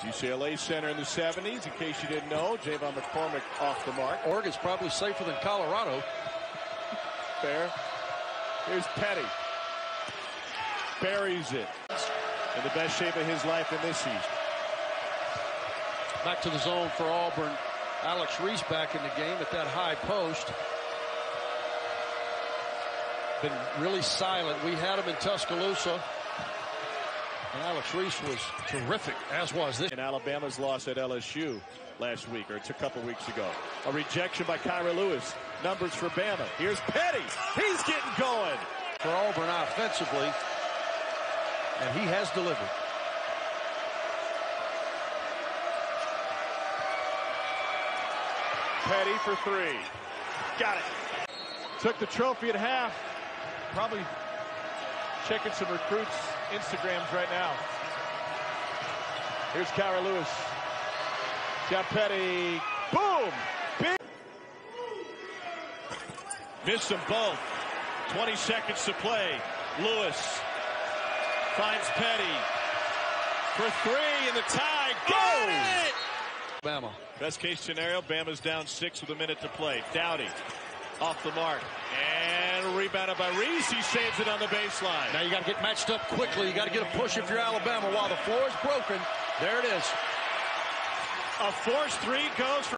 UCLA center in the 70s, in case you didn't know. J'Von McCormick off the mark. Oregon's probably safer than Colorado. Fair. Here's Petty. Buries it. In the best shape of his life in this season. Back to the zone for Auburn. Alex Reese back in the game at that high post. Been really silent. We had him in Tuscaloosa. And Alex Reese was terrific, as was this. In Alabama's loss at LSU last week, or it's a couple weeks ago. A rejection by Kira Lewis. Numbers for Bama. Here's Petty. He's getting going. For Auburn offensively. And he has delivered. Petty for three. Got it. Took the trophy at half. Probably checking some recruits' Instagrams right now. Here's Kira Lewis. Got Petty. Boom! Big. Missed them both. 20 seconds to play. Lewis finds Petty for three, and the tie goes. Bama. Best case scenario, Bama's down six with a minute to play. Doughty off the mark. And rebounded by Reese. He saves it on the baseline. Now you got to get matched up quickly. You got to get a push if you're Alabama. While the floor is broken, there it is. A forced three goes for